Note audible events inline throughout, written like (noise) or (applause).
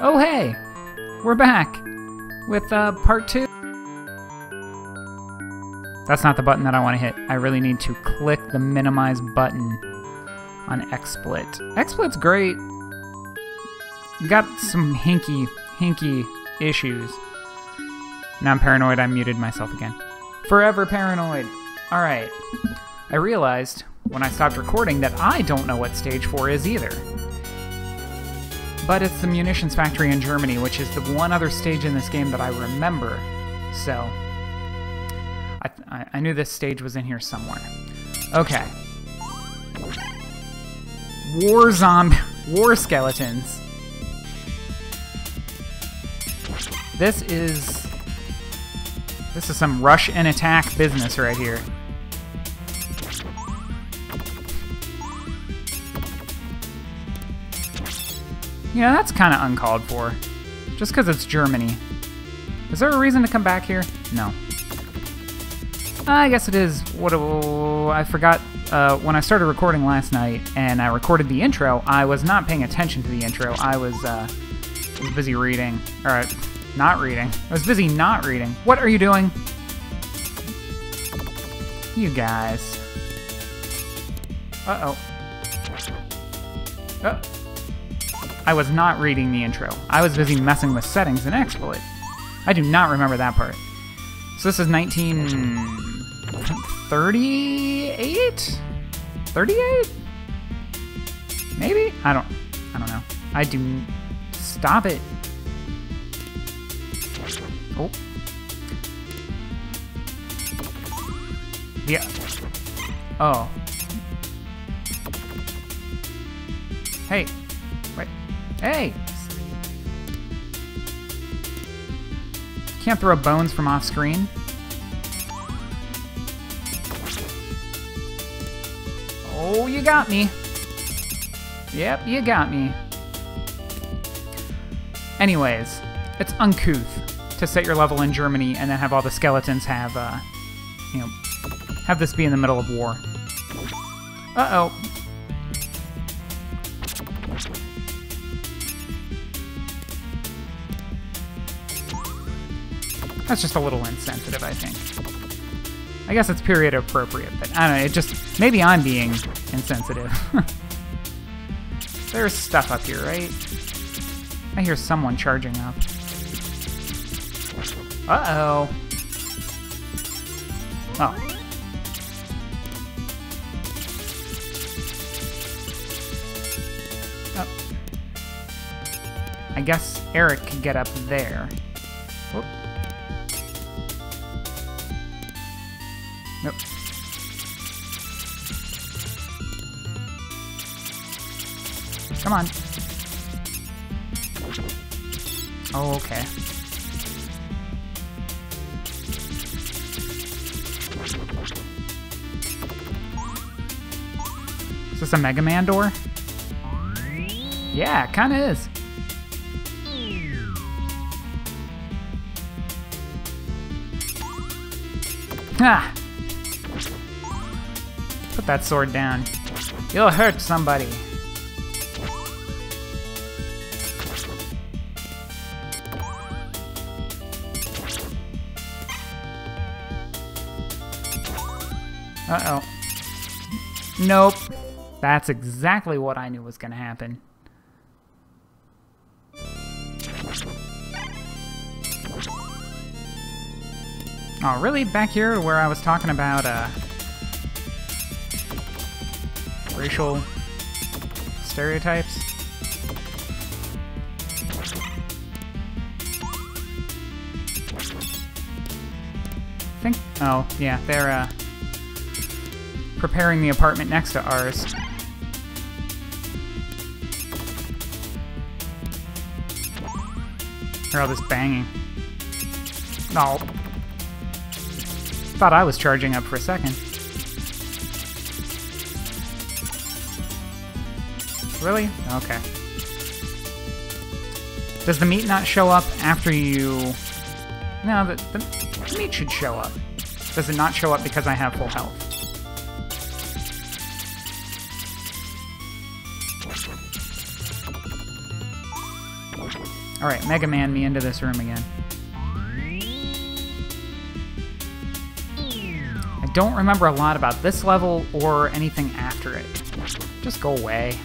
Oh, hey! We're back with uh, part two. That's not the button that I want to hit. I really need to click the minimize button on XSplit. XSplit's great. Got some hinky, hinky issues. Now I'm paranoid, I muted myself again. Forever paranoid. Alright. I realized when I stopped recording that I don't know what stage 4 is either. But it's the munitions factory in Germany, which is the one other stage in this game that I remember. So, I, I, I knew this stage was in here somewhere. Okay. War zombie, (laughs) war skeletons. This is this is some rush and attack business right here. Yeah, that's kind of uncalled for. Just because it's Germany. Is there a reason to come back here? No. I guess it is. What oh, I forgot uh, when I started recording last night and I recorded the intro. I was not paying attention to the intro. I was uh, was busy reading. All right, not reading. I was busy not reading. What are you doing? You guys. Uh oh. Oh. I was not reading the intro. I was busy messing with settings in XSplit. I do not remember that part. So this is 1938? 38? Maybe? I don't I don't know. I do stop it. Oh. Yeah. Oh. Hey. Hey! Can't throw bones from off screen. Oh, you got me. Yep, you got me. Anyways, it's uncouth to set your level in Germany and then have all the skeletons have, uh, you know, have this be in the middle of war. Uh-oh. That's just a little insensitive, I think. I guess it's period appropriate, but I don't know, it just, maybe I'm being insensitive. (laughs) There's stuff up here, right? I hear someone charging up. Uh-oh. Oh. Oh. I guess Eric can get up there. Come on. Oh, okay. Is this a Mega Man door? Yeah, kinda is. Ah! Put that sword down. You'll hurt somebody. Uh-oh. Nope. That's exactly what I knew was going to happen. Oh, really? Back here where I was talking about, uh... Racial stereotypes? I think... Oh, yeah, they're, uh... Preparing the apartment next to ours. Hear all this banging. No. Thought I was charging up for a second. Really? Okay. Does the meat not show up after you... No, the, the meat should show up. Does it not show up because I have full health? Alright, Mega Man me into this room again. I don't remember a lot about this level or anything after it. Just go away.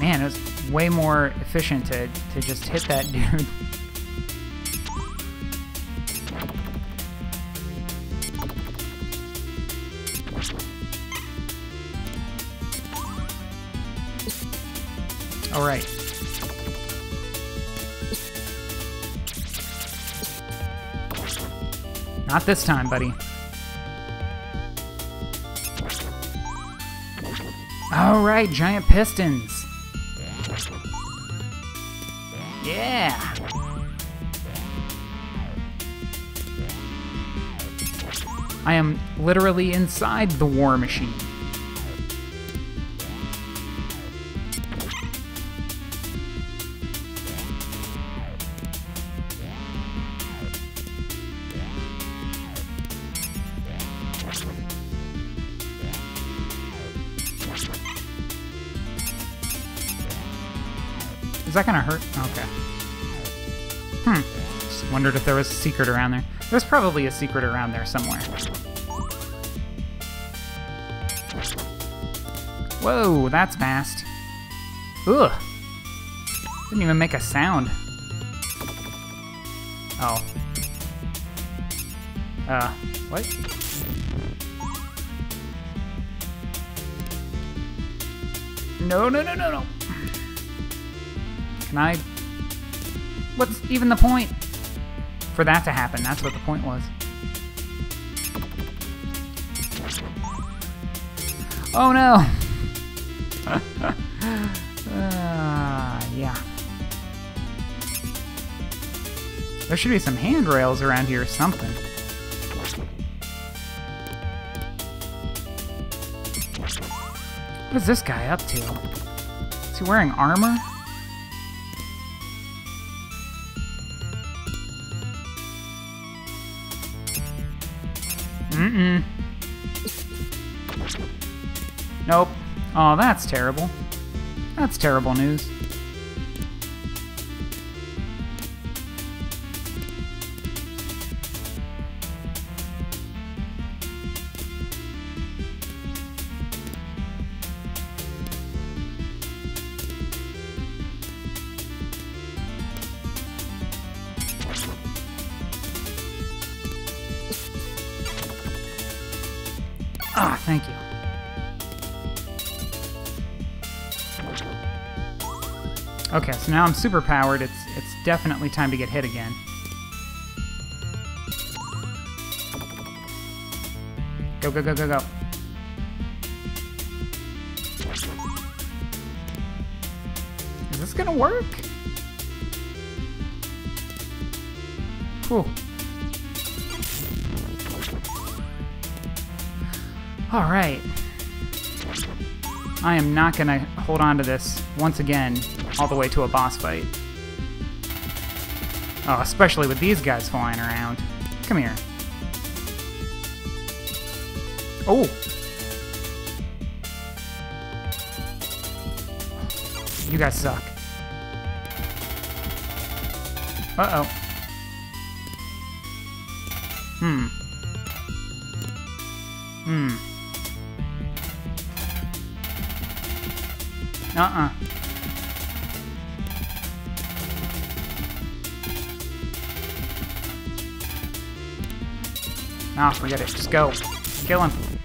Man, it was way more efficient to, to just hit that (laughs) dude. All right. Not this time, buddy. All right, giant pistons. Yeah. I am literally inside the war machine. That gonna hurt? Okay. Hmm. Just wondered if there was a secret around there. There's probably a secret around there somewhere. Whoa, that's fast. Ugh. Didn't even make a sound. Oh. Uh, what? No, no, no, no, no. I... What's even the point? For that to happen, that's what the point was. Oh no! uh, (laughs) yeah. There should be some handrails around here or something. What is this guy up to? Is he wearing armor? Mm-mm. Nope. Oh, that's terrible. That's terrible news. Now I'm super powered. It's it's definitely time to get hit again. Go, go, go, go, go. Is this gonna work? Cool. Alright. I am not gonna hold on to this once again all the way to a boss fight. Oh, especially with these guys flying around. Come here. Oh! You guys suck. Uh-oh. Hmm. Hmm. Uh-uh. Forget it. Just go. Kill him.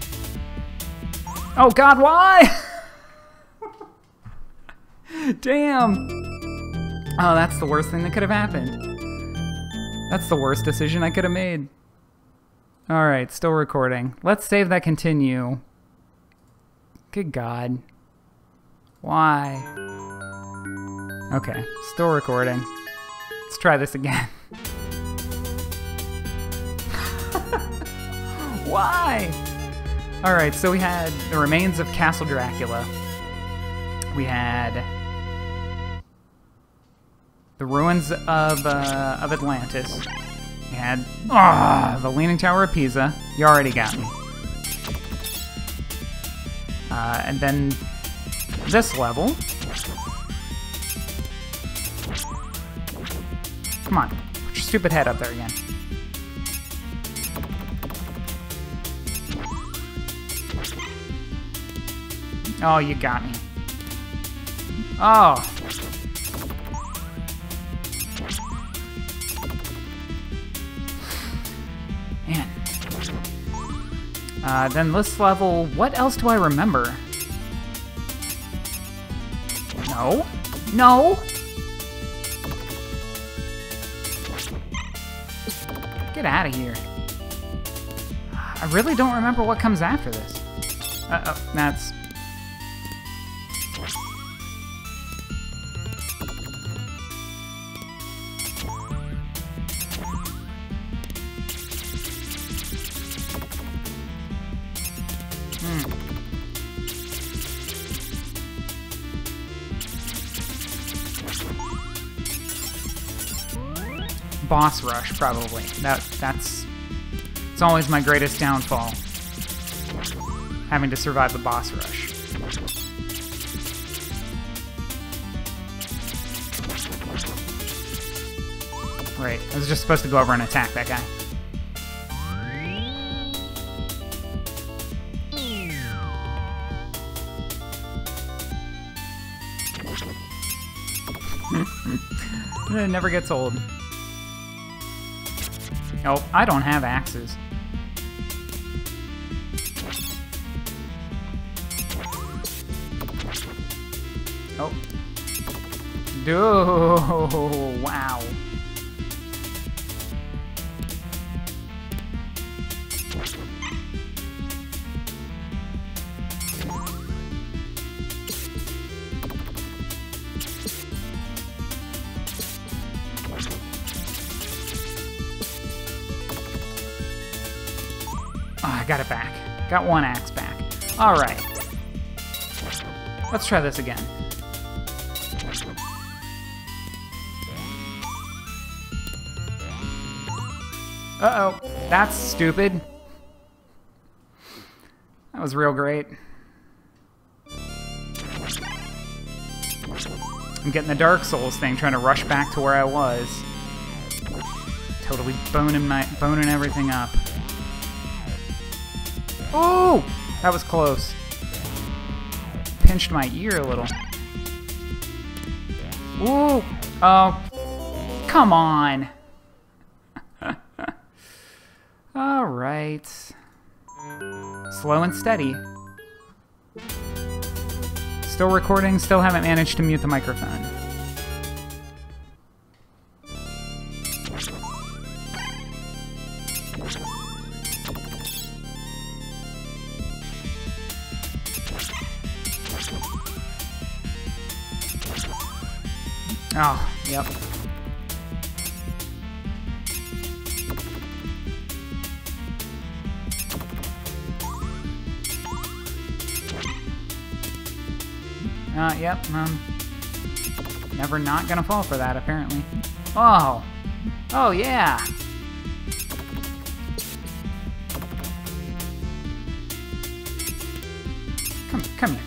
Oh god, why? (laughs) Damn. Oh, that's the worst thing that could have happened. That's the worst decision I could have made. Alright, still recording. Let's save that continue. Good god. Why? Okay, still recording. Let's try this again. (laughs) Why? Alright, so we had the remains of Castle Dracula. We had the ruins of, uh, of Atlantis. We had ah the Leaning Tower of Pisa. You already got me. Uh, and then this level. Come on. Put your stupid head up there again. Oh, you got me. Oh. Man. Uh, then this level, what else do I remember? No. No! Get out of here. I really don't remember what comes after this. Uh-oh, that's... boss rush, probably. That that's it's always my greatest downfall. Having to survive the boss rush. Right, I was just supposed to go over and attack that guy. (laughs) it never gets old. Oh, I don't have axes. Oh. Dude, (laughs) wow. Got it back. Got one axe back. Alright. Let's try this again. Uh-oh. That's stupid. That was real great. I'm getting the Dark Souls thing, trying to rush back to where I was. Totally boning my boning everything up. Oh! That was close. Pinched my ear a little. Ooh! Oh. Come on! (laughs) Alright. Slow and steady. Still recording, still haven't managed to mute the microphone. Yep. Uh, yep, um, never not gonna fall for that, apparently. Oh! Oh, yeah! Come, come here.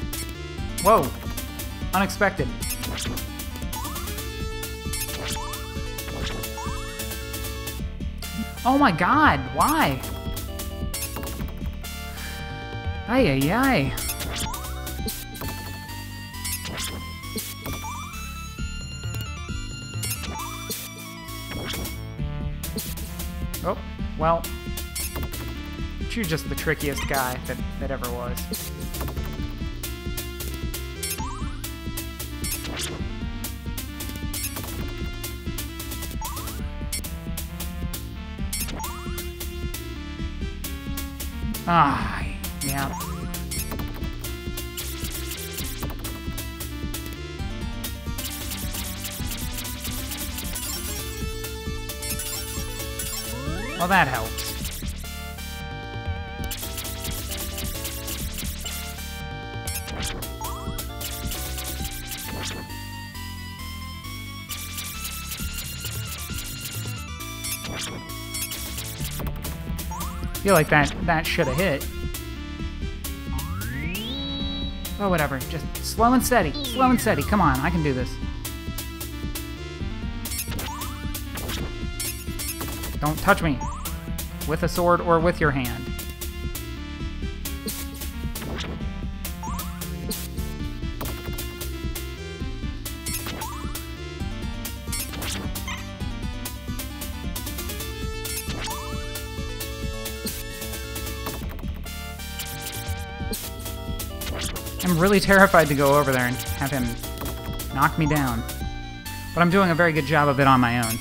Whoa! Unexpected. Oh my god, why? Ay, ay, ay. Oh, well. You're just the trickiest guy that, that ever was. Ah, yeah. Well, that helps. Feel like that that should have hit. Oh, whatever. Just slow and steady. Slow and steady. Come on, I can do this. Don't touch me. With a sword or with your hand. I'm really terrified to go over there and have him knock me down. But I'm doing a very good job of it on my own.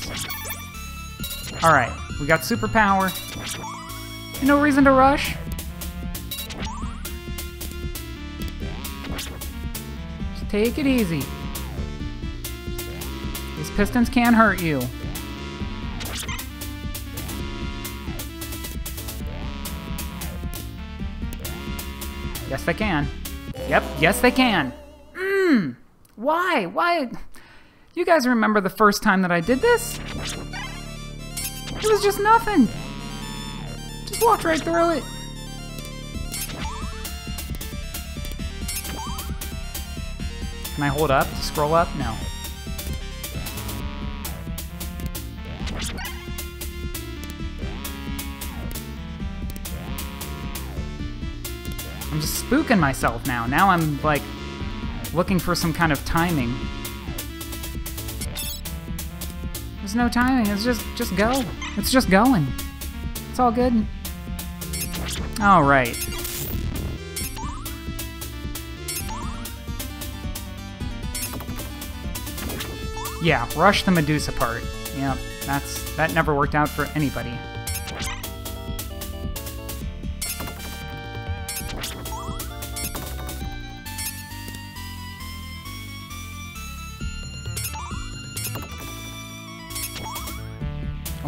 Alright, we got superpower. No reason to rush. Just take it easy. These pistons can't hurt you. Yes, they can. Yep, yes they can. Mmm. Why? Why? You guys remember the first time that I did this? It was just nothing. Just walked right through it. Can I hold up to scroll up? No. Just spooking myself now. Now I'm like looking for some kind of timing. There's no timing. It's just just go. It's just going. It's all good. All right. Yeah, rush the Medusa part. Yep, that's that never worked out for anybody.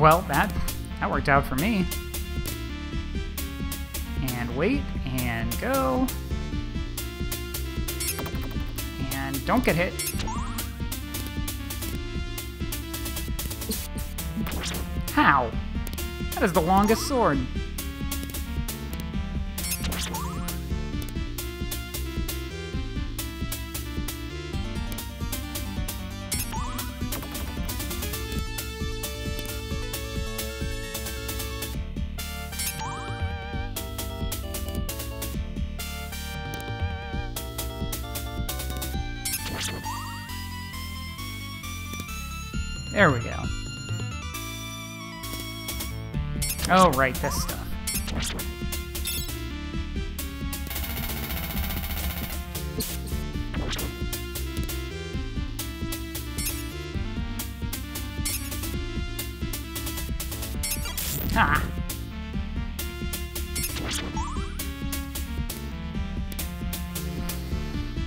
Well, that that worked out for me. And wait, and go. And don't get hit. How? That is the longest sword. There we go. Oh, right, this stuff. Ah.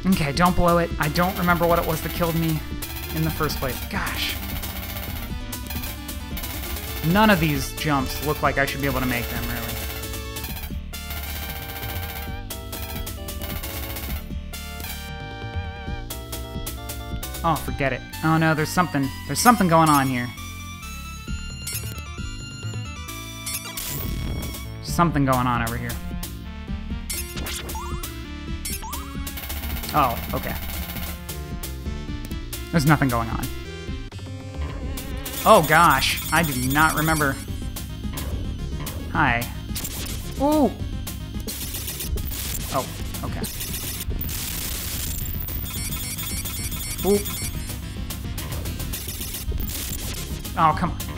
Okay, don't blow it. I don't remember what it was that killed me in the first place. Gosh. None of these jumps look like I should be able to make them, really. Oh, forget it. Oh no, there's something, there's something going on here. Something going on over here. Oh, okay. There's nothing going on. Oh gosh, I do not remember. Hi. Ooh! Oh, okay. Ooh. Oh, come on.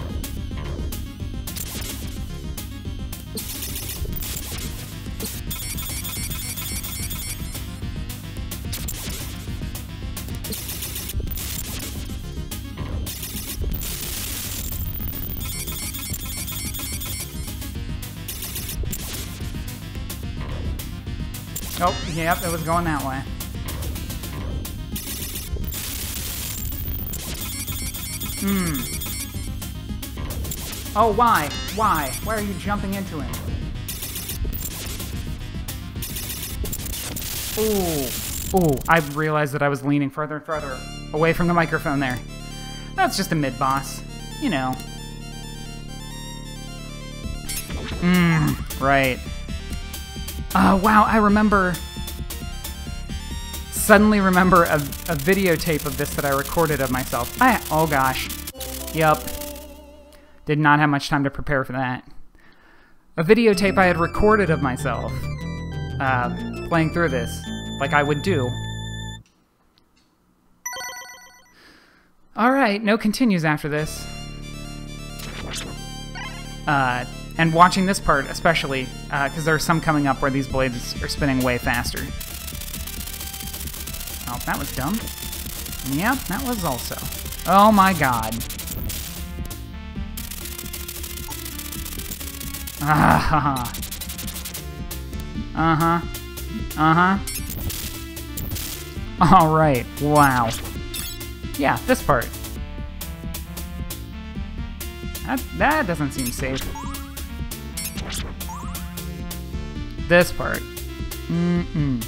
Oh, yep, it was going that way. Hmm. Oh, why? Why? Why are you jumping into him? Ooh. Ooh, I realized that I was leaning further and further away from the microphone there. That's just a mid-boss. You know. Mmm, right. Oh, wow, I remember. Suddenly remember a, a videotape of this that I recorded of myself. I, oh gosh. Yep. Did not have much time to prepare for that. A videotape I had recorded of myself uh, playing through this, like I would do. Alright, no continues after this. Uh, and watching this part especially, because uh, there's some coming up where these blades are spinning way faster. Oh, that was dumb. Yeah, that was also. Oh my god. Ah, (laughs) uh-huh. Uh-huh. Alright, wow. Yeah, this part. That, that doesn't seem safe. This part. Mm-mm.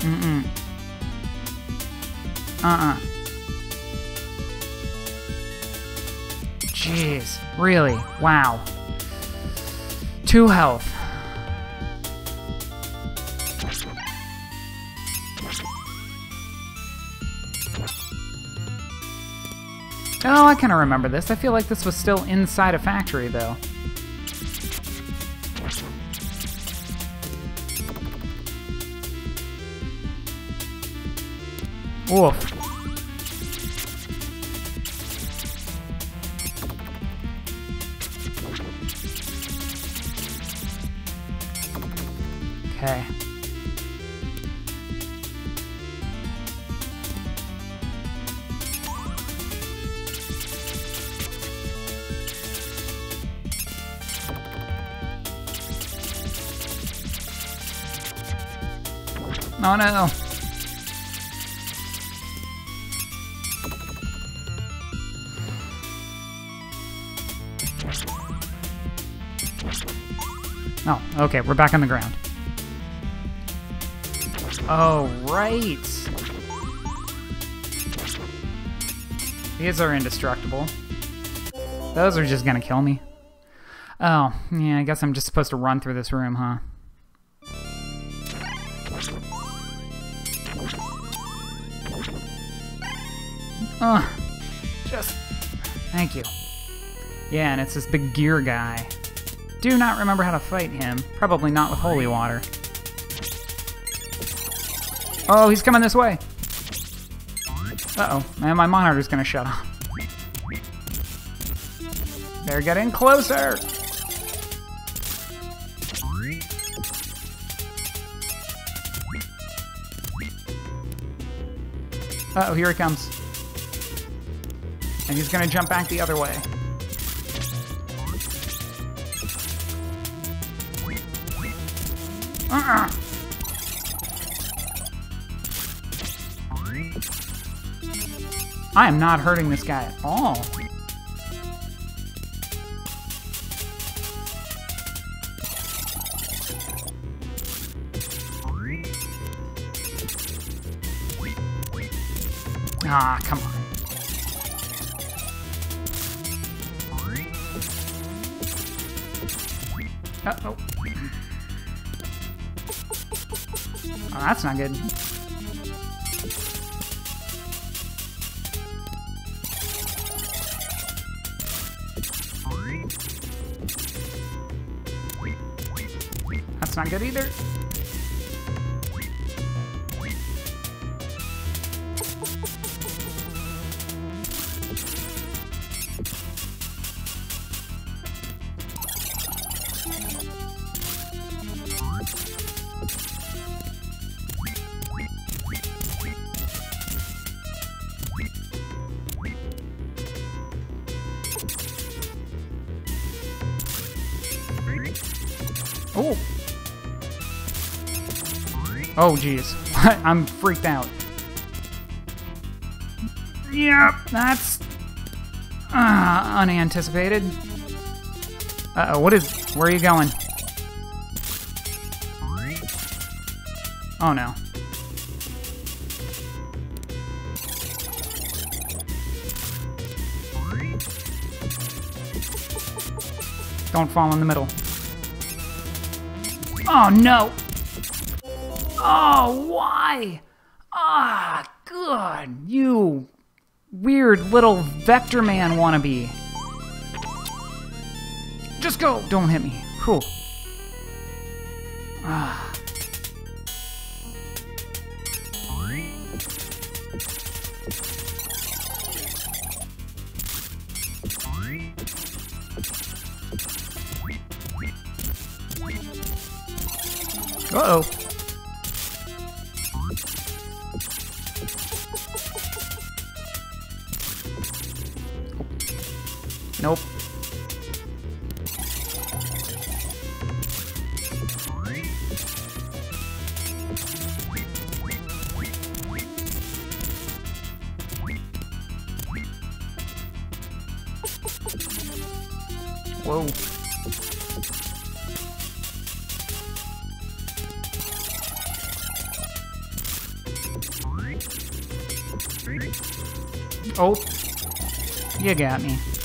Mm-mm. Uh-uh. Jeez. Really? Wow. Two health. Oh, I kind of remember this. I feel like this was still inside a factory, though. Oof. Okay. Oh no. Oh, okay, we're back on the ground. Oh, right. These are indestructible. Those are just gonna kill me. Oh, yeah, I guess I'm just supposed to run through this room, huh? Oh, just... Thank you. Yeah, and it's this big gear guy. Do not remember how to fight him. Probably not with holy water. Oh, he's coming this way. Uh-oh. Man, my monitor's gonna shut off. They're getting closer! Uh oh here he comes. And he's gonna jump back the other way. I am not hurting this guy at all. Ah, come on. Uh-oh. Oh, that's not good. Not good either. Oh, jeez. (laughs) I'm freaked out. Yep, that's uh, unanticipated. Uh-oh, what is... Where are you going? Oh, no. Don't fall in the middle. Oh, no. Oh, why? Ah, good. You weird little Vectorman wannabe. Just go! Don't hit me. Whew. Ah. Uh-oh. Nope. Whoa. Oh. You got me.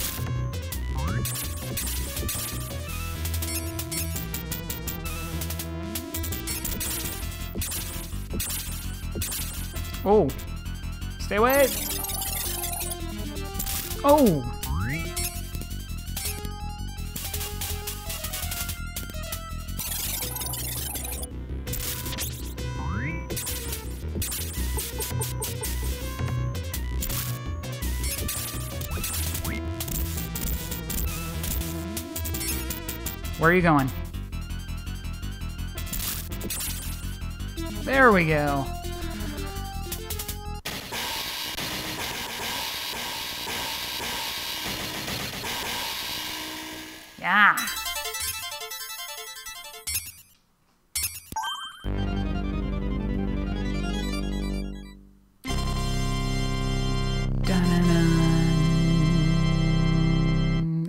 Are you going? There we go. Yeah.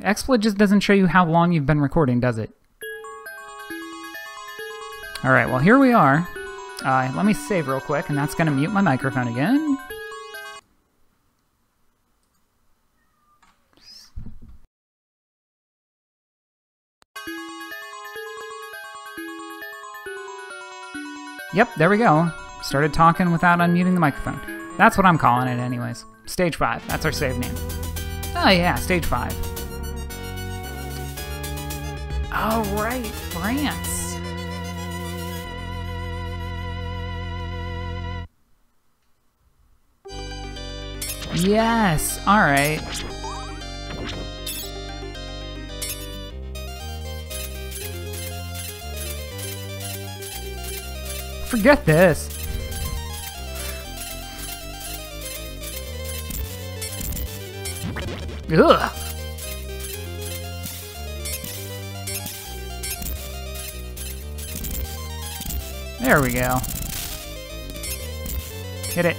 XSplit just doesn't show you how long you've been recording, does it? All right, well, here we are. Uh, let me save real quick, and that's going to mute my microphone again. Yep, there we go. Started talking without unmuting the microphone. That's what I'm calling it, anyways. Stage 5. That's our save name. Oh, yeah, Stage 5. Oh, right, France. Yes, alright. Forget this. Ugh. There we go. Hit it.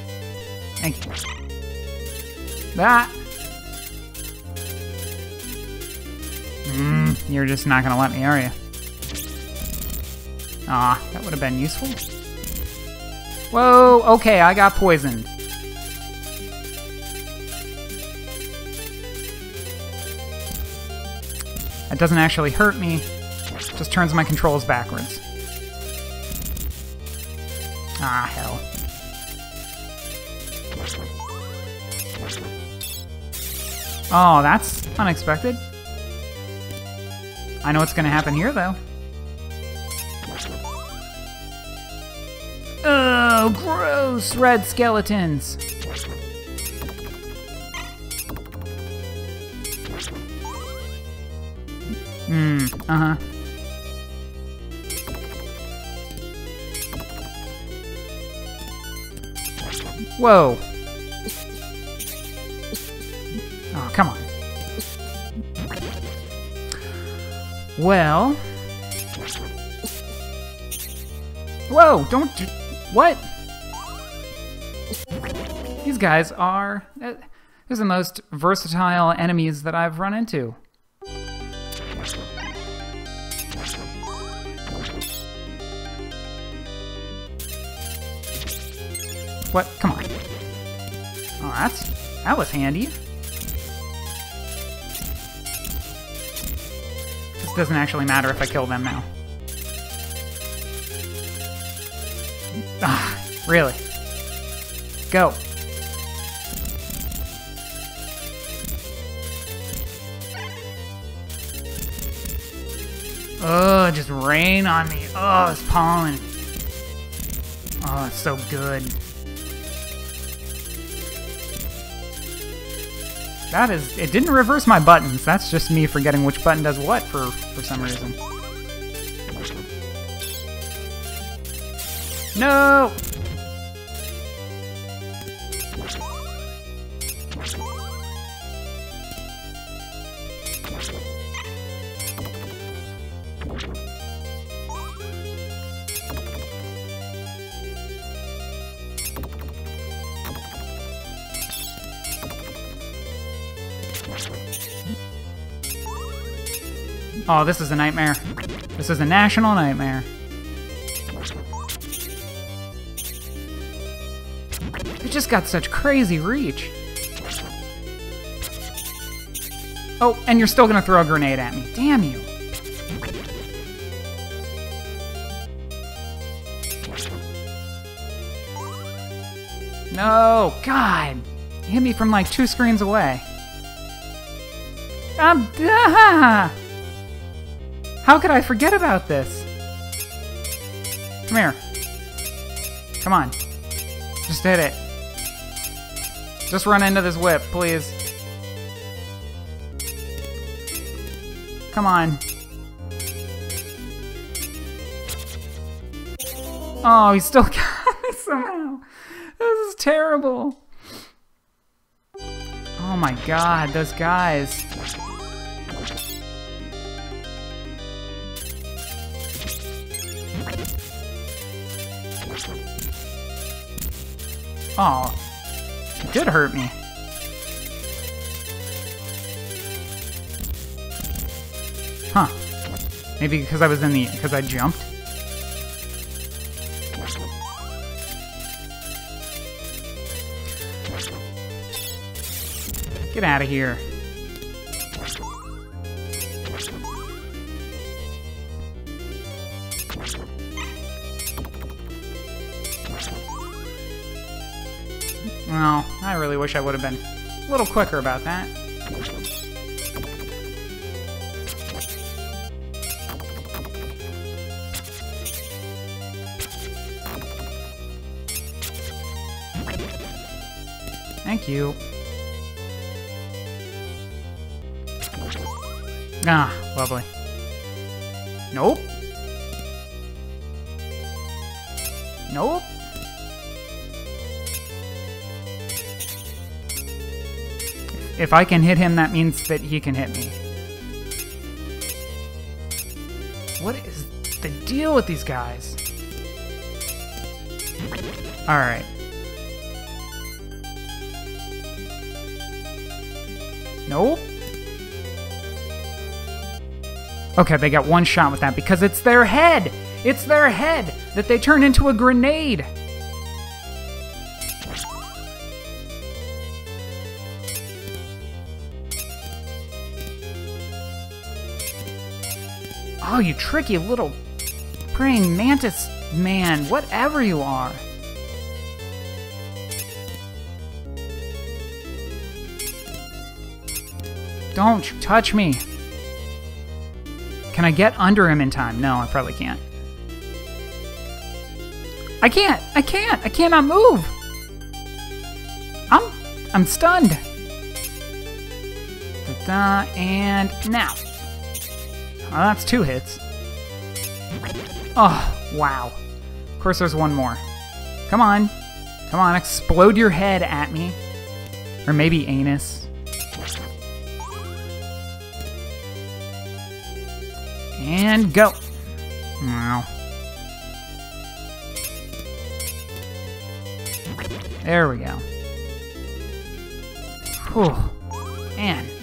Thank you. That. Mmm, you're just not gonna let me, are you? Ah, that would have been useful. Whoa, okay, I got poisoned. That doesn't actually hurt me, just turns my controls backwards. Oh, that's unexpected. I know what's gonna happen here, though. Oh, gross! Red skeletons! Hmm, uh-huh. Whoa! Well... Whoa, don't do... What? These guys are... Uh, these are the most versatile enemies that I've run into. What? Come on. Oh, that's... That was handy. Doesn't actually matter if I kill them now. Ah, really? Go. Oh, just rain on me. Oh, it's pollen. Oh, it's so good. That is, it didn't reverse my buttons. That's just me forgetting which button does what for, for some reason. No! Oh, this is a nightmare. This is a national nightmare. It just got such crazy reach. Oh, and you're still gonna throw a grenade at me. Damn you. No, God. You hit me from like two screens away. I'm... (laughs) Ah! How could I forget about this? Come here. Come on. Just hit it. Just run into this whip, please. Come on. Oh, he still (laughs) got me somehow. This is terrible. Oh my god, those guys. Oh, it did hurt me. Huh. Maybe because I was in the... because I jumped? Get out of here. Really wish I would have been a little quicker about that. Thank you. Ah, lovely. Nope. Nope. If I can hit him, that means that he can hit me. What is the deal with these guys? Alright. Nope. Okay, they got one shot with that because it's their head! It's their head that they turn into a grenade! You tricky little praying mantis man, whatever you are. Don't touch me. Can I get under him in time? No, I probably can't. I can't. I can't. I cannot move. I'm I'm stunned. Da-da, and now. Oh, that's two hits. Oh, wow. Of course there's one more. Come on. Come on, explode your head at me. Or maybe anus. And go. Wow. There we go. Whew. Man.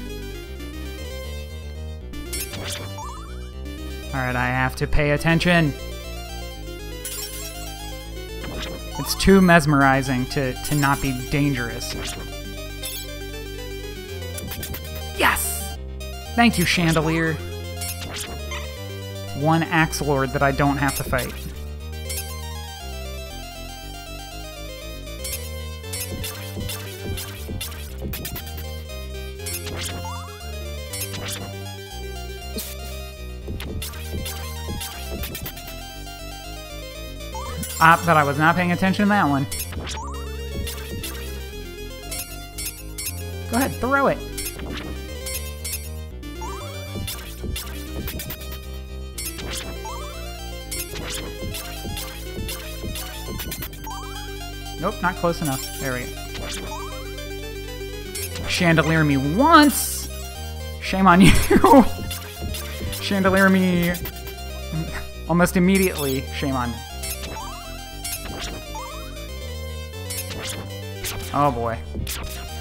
Alright, I have to pay attention. It's too mesmerizing to, to not be dangerous. Yes! Thank you, Chandelier. One Axe Lord that I don't have to fight. Ah, but I was not paying attention to that one. Go ahead, throw it. Nope, not close enough. There we go. Chandelier me once! Shame on you! (laughs) Chandelier me (laughs) almost immediately. Shame on me. Oh boy.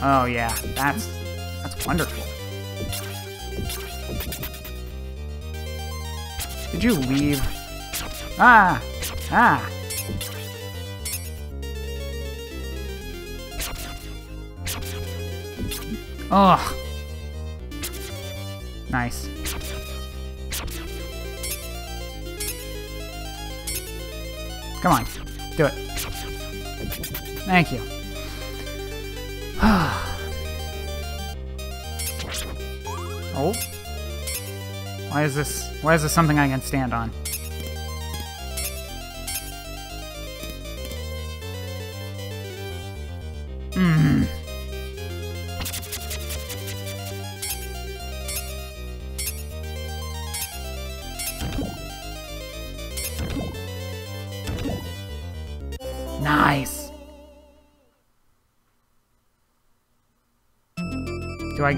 Oh yeah, that's that's wonderful. Did you leave? Ah! Ah! Ugh. Nice. Come on. Do it. Thank you. Oh. Why is this why is this something I can stand on?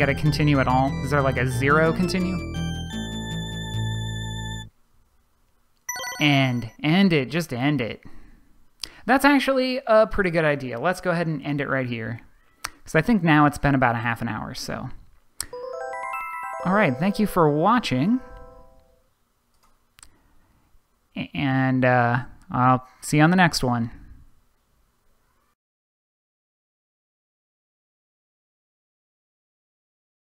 Get to continue at all? Is there like a zero continue? End. End it. Just end it. That's actually a pretty good idea. Let's go ahead and end it right here. Because I think now it's been about a half an hour, so. Alright, thank you for watching. And uh, I'll see you on the next one.